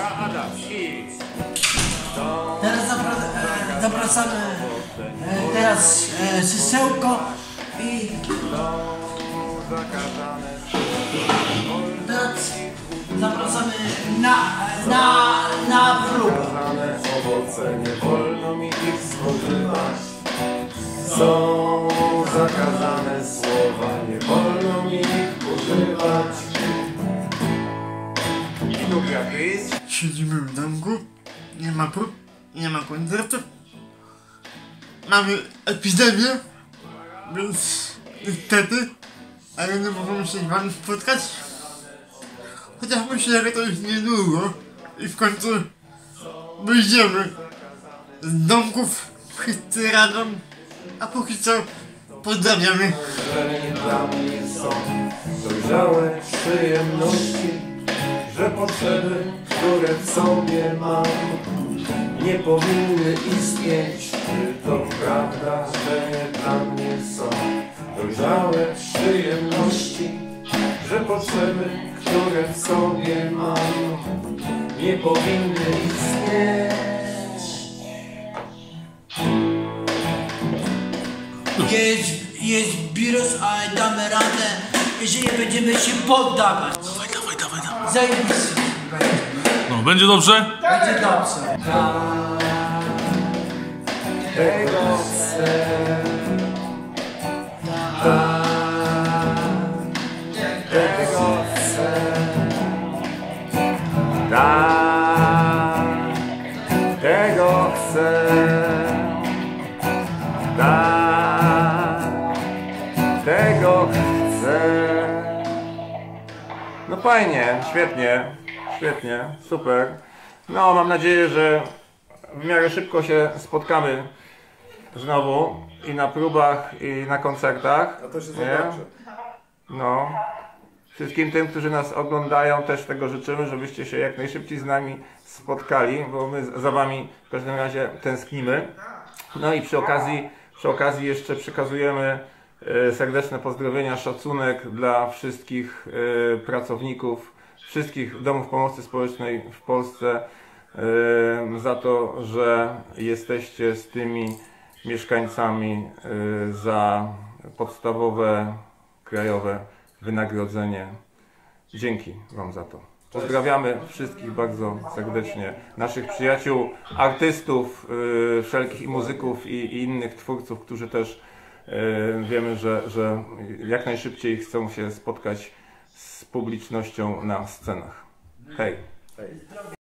Adam, si. Teraz zapra- zapraszamy e, teraz e, Sysełko i teraz zapraszamy na, na, na próbę. Owoce, nie wolno mi ich spożywać. Są zakazane słowa, nie wolno mi ich używać. I tu gratis. Siedzimy w domku, nie ma prób, nie ma koncertów. Mamy epidemię, więc niestety, ale nie możemy się z wami spotkać. Chociaż myślę, że to już niedługo i w końcu wyjdziemy z domków, wszyscy razem, a póki co pozdrawiamy. dojrzałe przyjemności, że potrzeby, które w sobie mam, nie powinny istnieć. Czy to prawda, że nie dla mnie są dojrzałe przyjemności, że potrzeby, które w sobie mam, nie powinny istnieć. Jest, jest wirus, ale damy radę, jeżeli będziemy się poddawać. Zajebiście będzie. No, będzie dobrze? Będzie dobrze. Tego chcę. Tego chcę. Tak. Tego chcę. Tak. Tego chcę. No fajnie, świetnie, świetnie, super. No mam nadzieję, że w miarę szybko się spotkamy znowu i na próbach i na koncertach. A to się zobaczy. No. Wszystkim tym, którzy nas oglądają, też tego życzymy, żebyście się jak najszybciej z nami spotkali, bo my za wami w każdym razie tęsknimy. No i przy okazji, przy okazji jeszcze przekazujemy serdeczne pozdrowienia, szacunek dla wszystkich e, pracowników, wszystkich domów pomocy społecznej w Polsce e, za to, że jesteście z tymi mieszkańcami e, za podstawowe krajowe wynagrodzenie. Dzięki Wam za to. Pozdrawiamy wszystkich bardzo serdecznie. Naszych przyjaciół, artystów, wszelkich muzyków i, i innych twórców, którzy też wiemy, że, że jak najszybciej chcą się spotkać z publicznością na scenach. Hej!